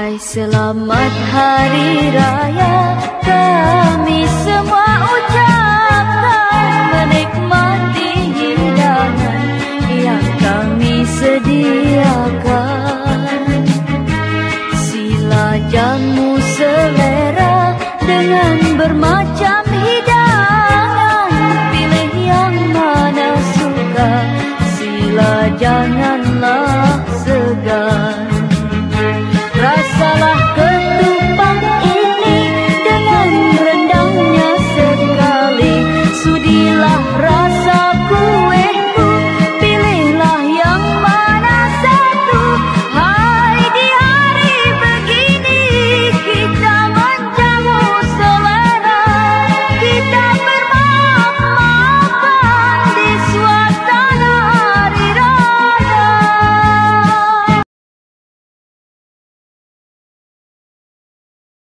Hai selamat hari raya. Kami semua ucapkan Menikmati hidangan Yang kami sediakan. Sila jamu selera Dengan bermacam hidangan. Pilih yang mana suka Sila janganlah segan. รัก